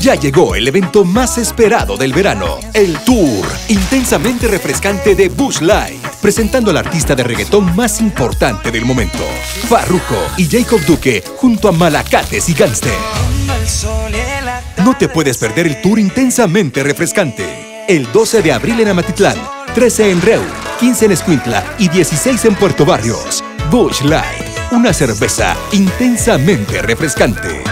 Ya llegó el evento más esperado del verano, el Tour intensamente refrescante de Bush Light, presentando al artista de reggaetón más importante del momento, Farruko y Jacob Duque junto a Malacates y Gangster. No te puedes perder el Tour intensamente refrescante. El 12 de abril en Amatitlán, 13 en Reu, 15 en Escuintla y 16 en Puerto Barrios. Bush Light, una cerveza intensamente refrescante.